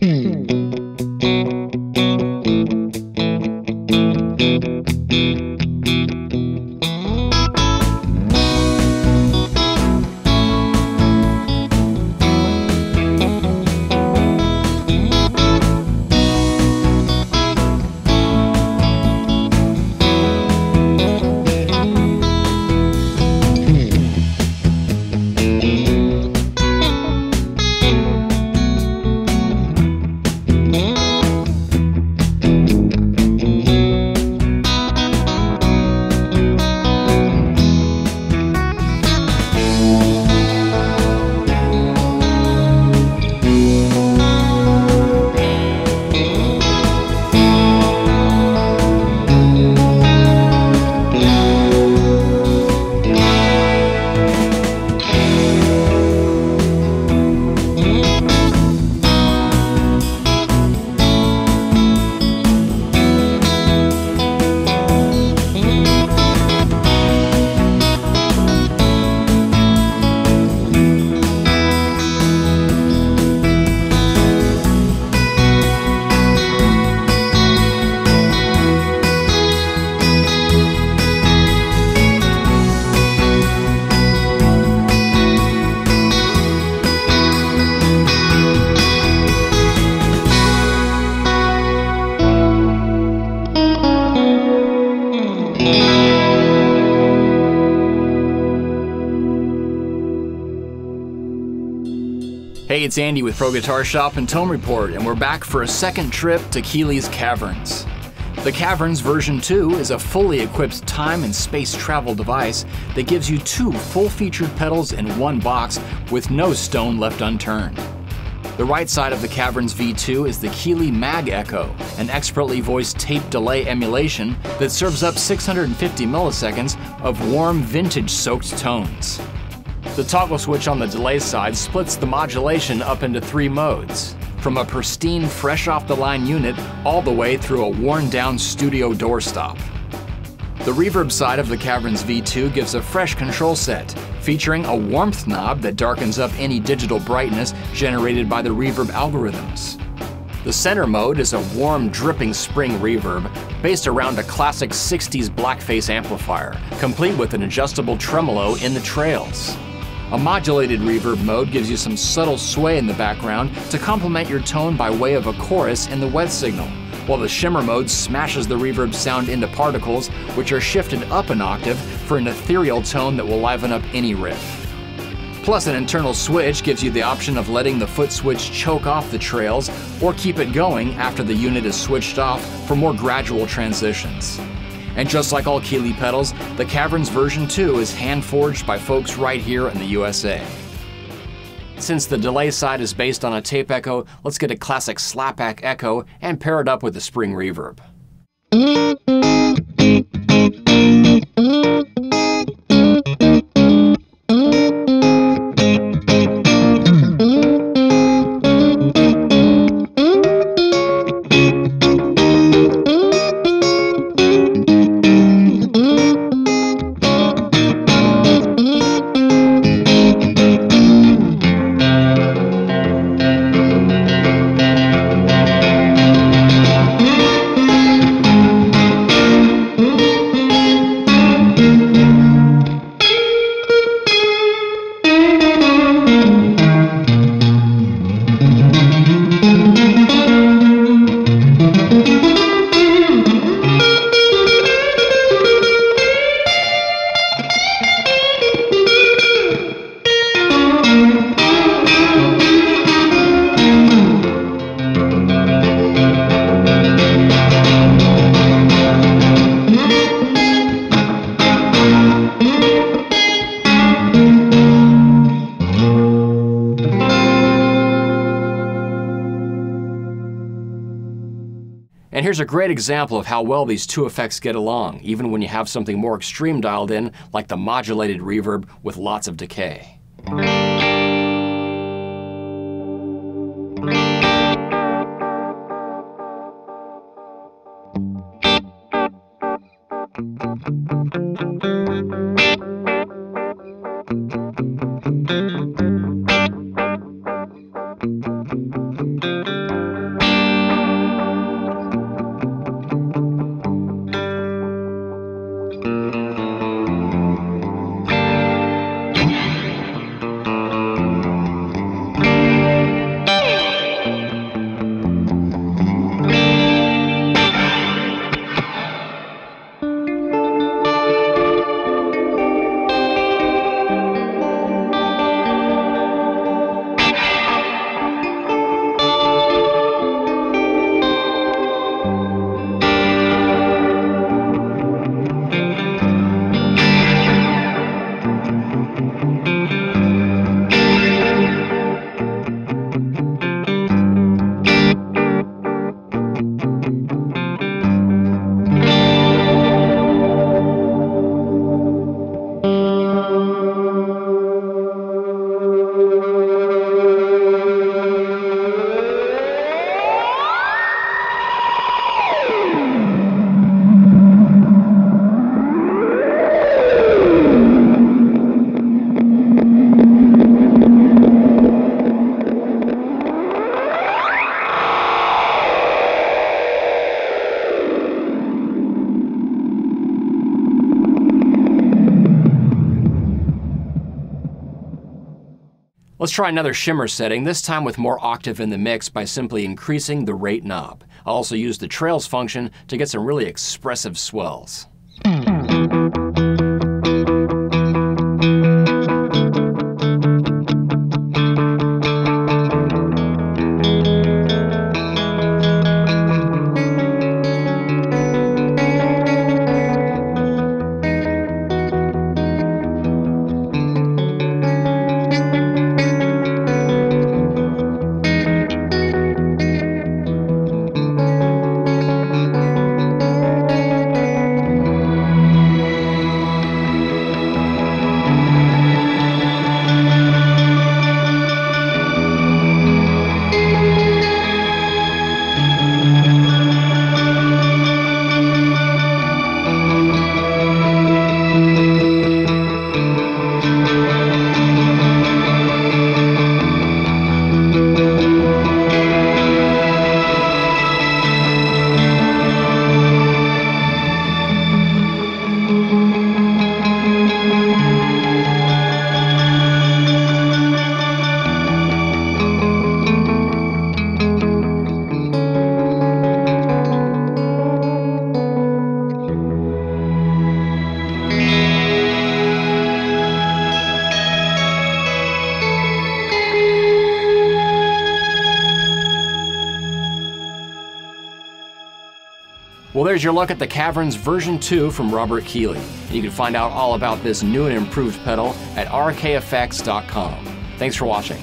嗯。Hey, it's Andy with Pro Guitar Shop and Tone Report, and we're back for a second trip to Keeley's Caverns. The Caverns version 2 is a fully equipped time and space travel device that gives you two full-featured pedals in one box with no stone left unturned. The right side of the Caverns V2 is the Keeley Mag Echo, an expertly voiced tape delay emulation that serves up 650 milliseconds of warm vintage-soaked tones. The toggle switch on the delay side splits the modulation up into three modes, from a pristine fresh off the line unit all the way through a worn down studio doorstop. The reverb side of the Caverns V2 gives a fresh control set, featuring a warmth knob that darkens up any digital brightness generated by the reverb algorithms. The center mode is a warm, dripping spring reverb based around a classic 60s blackface amplifier, complete with an adjustable tremolo in the trails. A modulated reverb mode gives you some subtle sway in the background to complement your tone by way of a chorus in the wet signal, while the shimmer mode smashes the reverb sound into particles, which are shifted up an octave for an ethereal tone that will liven up any riff. Plus, an internal switch gives you the option of letting the foot switch choke off the trails or keep it going after the unit is switched off for more gradual transitions. And just like all Keeley pedals, the Caverns version 2 is hand forged by folks right here in the USA. Since the delay side is based on a tape echo, let's get a classic slapback echo and pair it up with a spring reverb. Here's a great example of how well these two effects get along, even when you have something more extreme dialed in, like the modulated reverb with lots of decay. Let's try another shimmer setting, this time with more octave in the mix by simply increasing the rate knob. I'll also use the trails function to get some really expressive swells. Well, there's your look at the Caverns version 2 from Robert Keeley. You can find out all about this new and improved pedal at rkeffects.com. Thanks for watching.